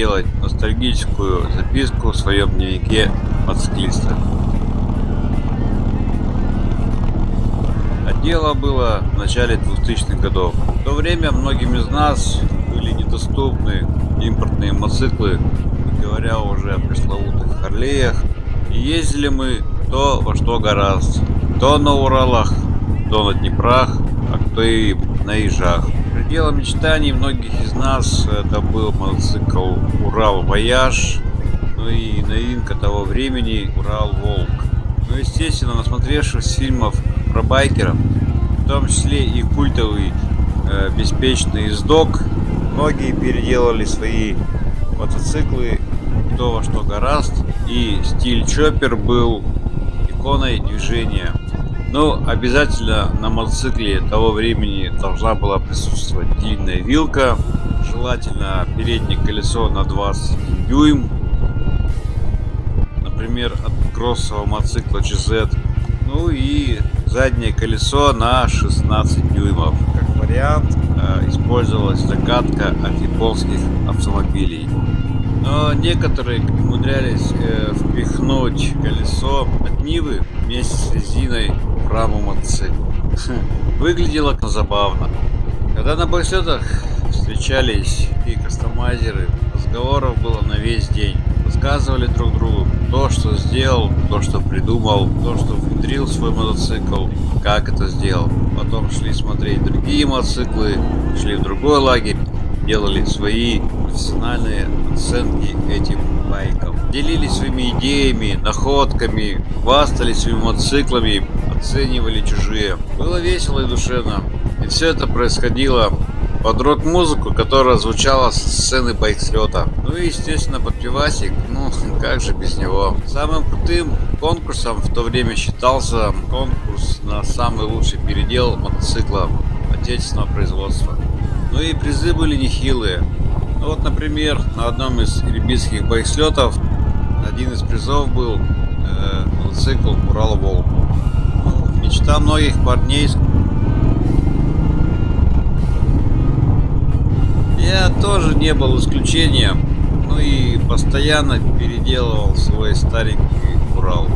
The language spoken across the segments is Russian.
Сделать ностальгическую записку в своем дневнике мотоциклиста. А дело было в начале 2000-х годов. В то время многим из нас были недоступны импортные мотоциклы, говоря уже о пресловутых Харлеях. И ездили мы то во что гораздо. То на Уралах, то на Днепрох, а кто и на Ижах. Пределом мечтаний многих из нас это был мотоцикл Урал Вояж, ну и новинка того времени Урал Волк. Ну, естественно, насмотревшись фильмов про байкеров, в том числе и культовый э, беспечный ездок, многие переделали свои мотоциклы кто во что горазд, и стиль чоппер был иконой движения. Ну, обязательно на мотоцикле того времени должна была присутствовать длинная вилка, желательно переднее колесо на 21 дюйм, например, от кроссового мотоцикла GZ, ну и заднее колесо на 16 дюймов. Как вариант э, использовалась закатка от японских автомобилей. Но некоторые умудрялись э, впихнуть колесо от Нивы вместе с резиной в раму мотоцикла. Выглядело забавно. Когда на бойсетах встречались и кастомайзеры, разговоров было на весь день. Рассказывали друг другу то, что сделал, то, что придумал, то, что внедрил свой мотоцикл, как это сделал. Потом шли смотреть другие мотоциклы, шли в другой лагерь, делали свои профессиональные оценки этим байкам. Делились своими идеями, находками, хвастались своими мотоциклами, оценивали чужие. Было весело и душевно. И все это происходило под рок-музыку, которая звучала со сцены байк-слета. Ну и, естественно, под пивасик, ну, как же без него. Самым крутым конкурсом в то время считался конкурс на самый лучший передел мотоцикла отечественного производства. Ну и призы были нехилые. Ну вот, например, на одном из ребитских байк-слетов один из призов был э, мотоцикл Урал Волк. Мечта многих парней Я тоже не был исключением, ну и постоянно переделывал свой старенький Урал.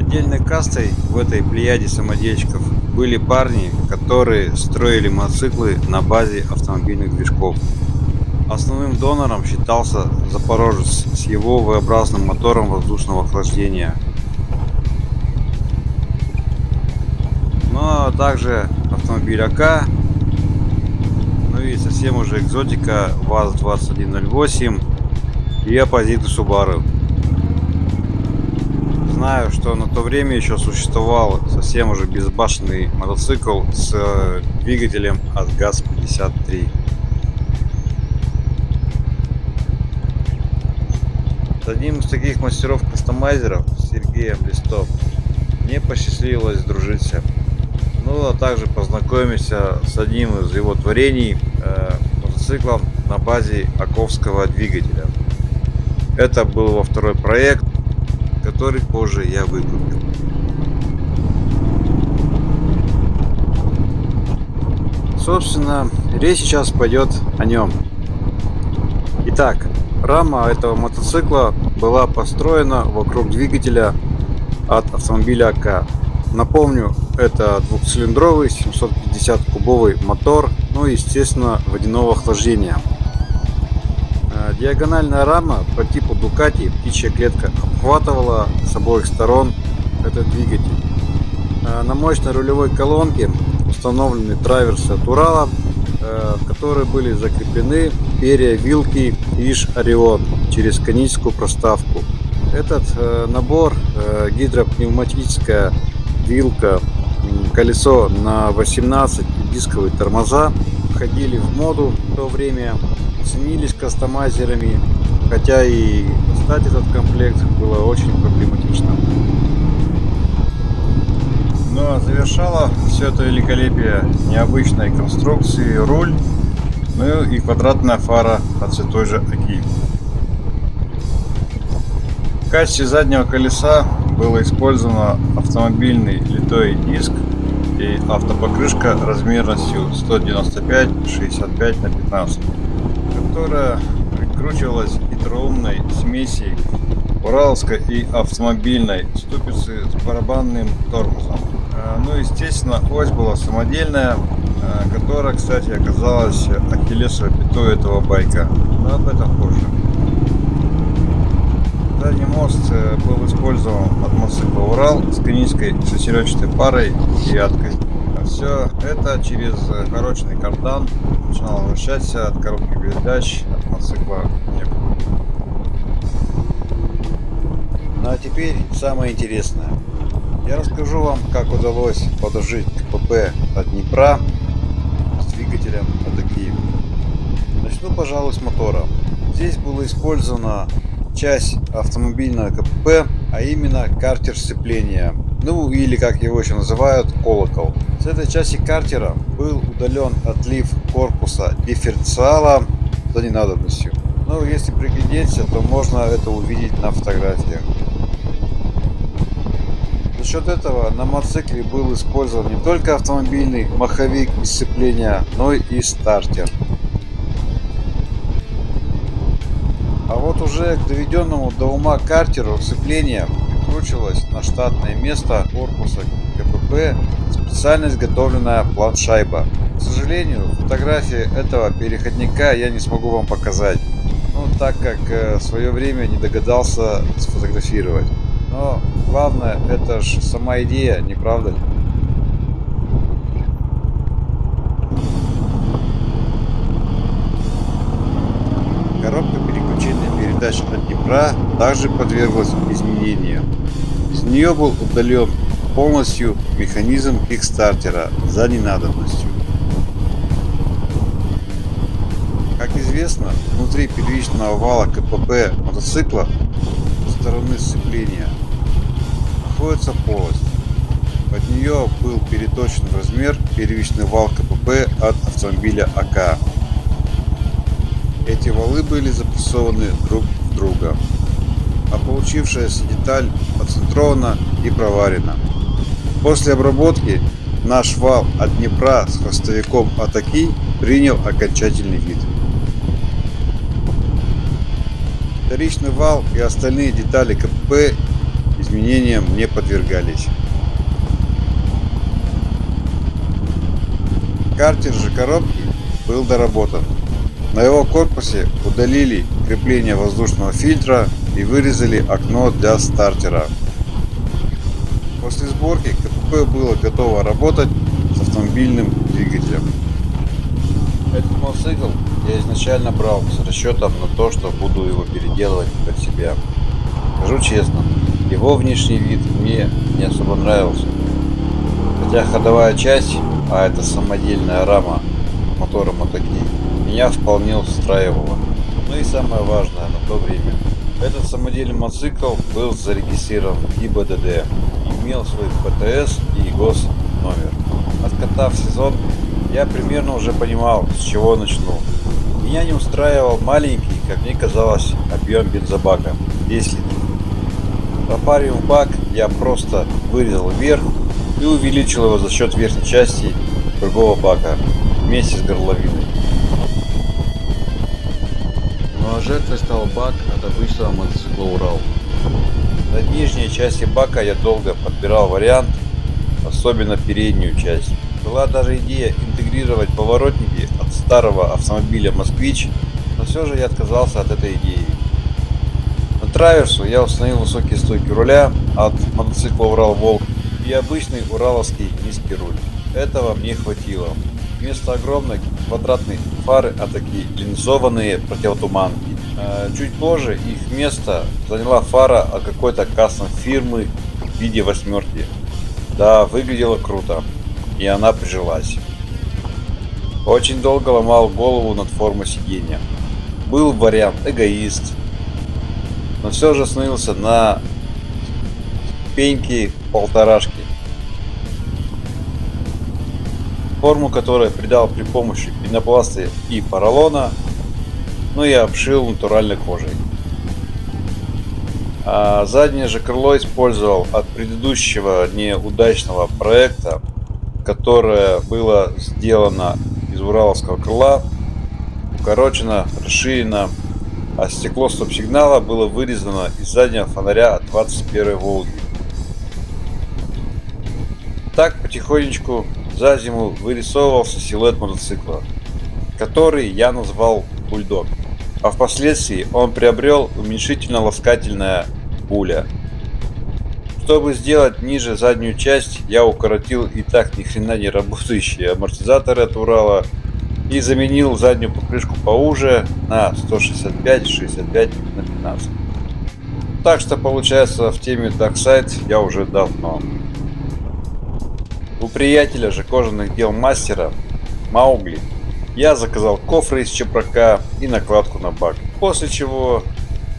Отдельной кастой в этой плеяде самодельщиков были парни, которые строили мотоциклы на базе автомобильных движков. Основным донором считался Запорожец с его V-образным мотором воздушного охлаждения. Ну а также автомобиль АК, ну и совсем уже экзотика ВАЗ-2108 и оппозиты Subaru. Знаю, что на то время еще существовал совсем уже безбашенный мотоцикл с двигателем от ГАЗ-53. С одним из таких мастеров-кастомайзеров, Сергеем Листов, мне посчастливилось дружиться. Ну, а также познакомиться с одним из его творений, э, мотоциклом на базе Аковского двигателя. Это был его второй проект, который позже я выкупил. Собственно, речь сейчас пойдет о нем. Итак, Рама этого мотоцикла была построена вокруг двигателя от автомобиля АК. Напомню, это двухцилиндровый 750-кубовый мотор, ну и, естественно, водяного охлаждения. Э, диагональная рама по типу Ducati, птичья клетка, обхватывала с обоих сторон этот двигатель. Э, на мощной рулевой колонке установлены траверсы от Урала, в которые были закреплены перья вилки Иш Орион через коническую проставку. Этот э, набор э, гидропневматическая вилка, колесо на 18 дисковые тормоза входили в моду в то время, ценились кастомайзерами, хотя и достать этот комплект было очень проблематично. Но завершала все это великолепие необычной конструкции руль, ну и квадратная фара от той же Аки. В качестве заднего колеса было использовано автомобильный литой диск и автопокрышка размерностью 195-65 на 15, которая прикручивалась хитроумной смеси уралской и автомобильной ступицы с барабанным тормозом. А, ну, естественно, ось была самодельная, а, которая, кстати, оказалась ахиллесовой пятой этого байка. Но об этом позже. Задний мост э, был использован от мотоцикла Урал с конической шестеренчатой парой и аткой. А все это через корочный кардан начинал вращаться от коробки передач от мотоцикла Ну а теперь самое интересное. Я расскажу вам, как удалось подружить КПП от Днепра с двигателем Атакиев. Начну, пожалуй, с мотора. Здесь была использована часть автомобильного КПП, а именно картер сцепления, ну или как его еще называют, колокол. С этой части картера был удален отлив корпуса дифференциала за ненадобностью. Но если приглядеться, то можно это увидеть на фотографиях. За счет этого на мотоцикле был использован не только автомобильный маховик сцепления, но и стартер. А вот уже к доведенному до ума картеру сцепление прикручивалось на штатное место корпуса КПП специально изготовленная планшайба. К сожалению, фотографии этого переходника я не смогу вам показать, ну так как э, в свое время не догадался сфотографировать. Но главное, это же сама идея, не правда ли? Коробка переключения передач от Днепра также подверглась изменениям. Из нее был удален полностью механизм кикстартера за ненадобностью. Как известно, внутри первичного вала КПП мотоцикла стороны сцепления находится полость. Под нее был переточен размер первичный вал КПП от автомобиля АК. Эти валы были запрессованы друг в друга, а получившаяся деталь оцентрована и проварена. После обработки наш вал от Днепра с хвостовиком Атаки принял окончательный вид. Вторичный вал и остальные детали КПП изменениям не подвергались. Картер же коробки был доработан. На его корпусе удалили крепление воздушного фильтра и вырезали окно для стартера. После сборки КПП было готово работать с автомобильным двигателем. Этот мотоцикл я изначально брал с расчетом на то, что буду его переделывать под себя. Скажу честно, его внешний вид мне не особо нравился. Хотя ходовая часть, а это самодельная рама мотора Мотоки, меня вполне устраивала. Ну и самое важное на то время. Этот самодельный мотоцикл был зарегистрирован в ГИБДД, имел свой ПТС и гос номер. Откатав сезон, я примерно уже понимал, с чего начну. Меня не устраивал маленький, как мне казалось, объем бензобака 10 литров. Пропарив бак, я просто вырезал вверх и увеличил его за счет верхней части другого бака вместе с горловиной. Ну а жертвой стал бак от обычного мотоцикла Урал. На нижней части бака я долго подбирал вариант, особенно переднюю часть. Была даже идея интегрировать поворотники от старого автомобиля «Москвич», но все же я отказался от этой идеи. Траверсу я установил высокие стойки руля от мотоцикла Урал Волк и обычный ураловский низкий руль. Этого мне хватило. Вместо огромной квадратной фары, а такие линзованные противотуманки. А, чуть позже их место заняла фара от какой-то кастом фирмы в виде восьмерки. Да, выглядело круто. И она прижилась. Очень долго ломал голову над формой сидения. Был вариант эгоист, но все же остановился на пеньке полторашки. Форму которой придал при помощи пенопласта и поролона, ну и обшил натуральной кожей. А заднее же крыло использовал от предыдущего неудачного проекта, которое было сделано из ураловского крыла, укорочено, расширено, а стекло стоп-сигнала было вырезано из заднего фонаря от 21 Волги. Так потихонечку за зиму вырисовывался силуэт мотоцикла, который я назвал бульдог. А впоследствии он приобрел уменьшительно-ласкательная пуля. Чтобы сделать ниже заднюю часть, я укоротил и так ни хрена не работающие амортизаторы от Урала и заменил заднюю покрышку поуже на 165-65 на 15. Так что получается в теме Darkside я уже давно. У приятеля же кожаных дел мастера Маугли я заказал кофры из чепрака и накладку на бак. После чего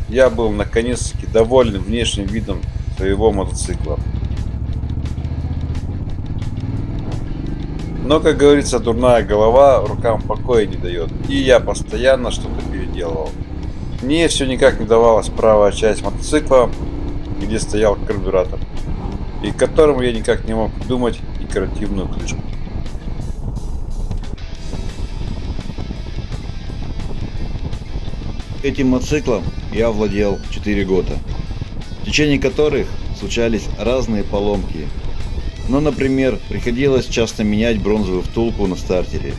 я был наконец-таки доволен внешним видом своего мотоцикла. Но, как говорится, дурная голова рукам покоя не дает. И я постоянно что-то переделывал. Мне все никак не давалась правая часть мотоцикла, где стоял карбюратор. И к которому я никак не мог придумать декоративную крышку. Этим мотоциклом я владел 4 года, в течение которых случались разные поломки. Но, ну, например, приходилось часто менять бронзовую втулку на стартере.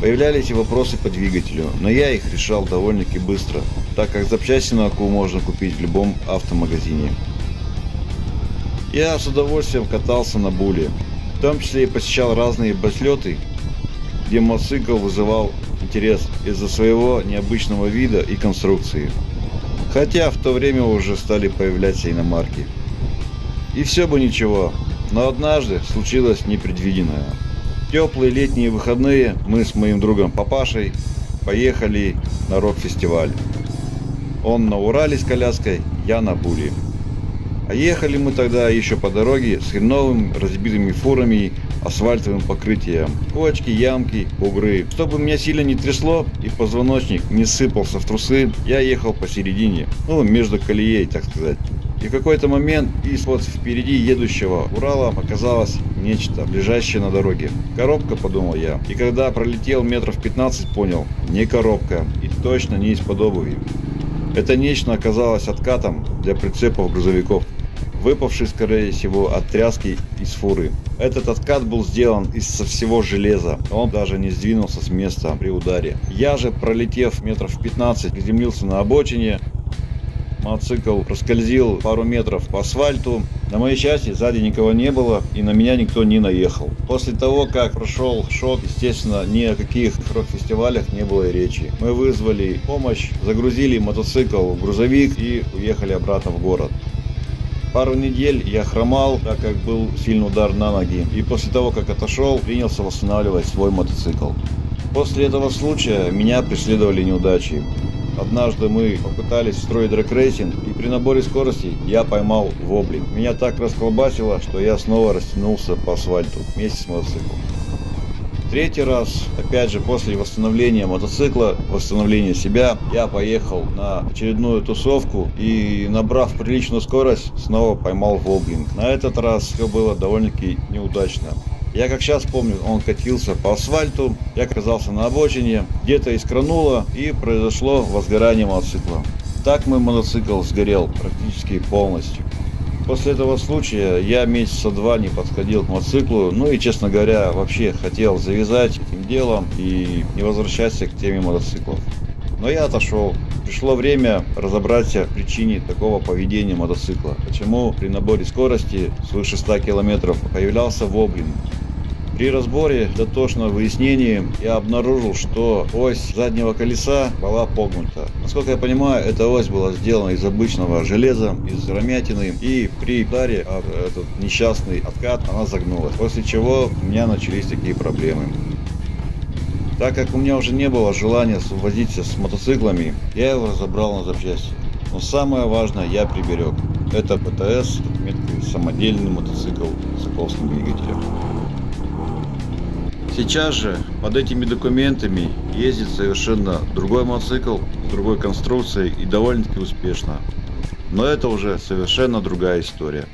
Появлялись и вопросы по двигателю, но я их решал довольно-таки быстро, так как запчасти на АКУ можно купить в любом автомагазине. Я с удовольствием катался на буле, в том числе и посещал разные баслеты, где мотоцикл вызывал интерес из-за своего необычного вида и конструкции. Хотя в то время уже стали появляться иномарки. И все бы ничего, но однажды случилось непредвиденное. Теплые летние выходные мы с моим другом Папашей поехали на рок-фестиваль. Он на Урале с коляской, я на Буле. А ехали мы тогда еще по дороге с хреновым разбитыми фурами асфальтовым покрытием. Кочки, ямки, бугры. Чтобы меня сильно не трясло и позвоночник не сыпался в трусы, я ехал посередине, ну, между колеей, так сказать. И в какой-то момент из-под впереди едущего Урала оказалось нечто, лежащее на дороге. Коробка, подумал я. И когда пролетел метров 15, понял, не коробка и точно не из-под обуви. Это нечто оказалось откатом для прицепов грузовиков выпавший, скорее всего, от тряски из фуры. Этот откат был сделан из всего железа. Он даже не сдвинулся с места при ударе. Я же, пролетев метров 15, приземлился на обочине. Мотоцикл проскользил пару метров по асфальту. На моей части сзади никого не было и на меня никто не наехал. После того, как прошел шок, естественно, ни о каких рок-фестивалях не было и речи. Мы вызвали помощь, загрузили мотоцикл в грузовик и уехали обратно в город. Пару недель я хромал, так как был сильный удар на ноги. И после того, как отошел, принялся восстанавливать свой мотоцикл. После этого случая меня преследовали неудачи. Однажды мы попытались строить дрэг-рейсинг, и при наборе скорости я поймал wobbling. Меня так расколбасило, что я снова растянулся по асфальту вместе с мотоциклом. Третий раз, опять же, после восстановления мотоцикла, восстановления себя, я поехал на очередную тусовку и, набрав приличную скорость, снова поймал wobbling. На этот раз все было довольно-таки неудачно. Я как сейчас помню, он катился по асфальту, я оказался на обочине, где-то искрануло и произошло возгорание мотоцикла. Так мой мотоцикл сгорел практически полностью. После этого случая я месяца два не подходил к мотоциклу, ну и, честно говоря, вообще хотел завязать этим делом и не возвращаться к теме мотоциклов. Но я отошел. Пришло время разобраться в причине такого поведения мотоцикла. Почему при наборе скорости свыше 100 км появлялся воблин, при разборе дотошного выяснения я обнаружил, что ось заднего колеса была погнута. Насколько я понимаю, эта ось была сделана из обычного железа, из ромятины, и при ударе об этот несчастный откат она загнулась, после чего у меня начались такие проблемы. Так как у меня уже не было желания возиться с мотоциклами, я его разобрал на запчасти. Но самое важное я приберег. Это ПТС, отметкой самодельный мотоцикл с Соколским двигателем. Сейчас же под этими документами ездит совершенно другой мотоцикл, другой конструкцией и довольно-таки успешно. Но это уже совершенно другая история.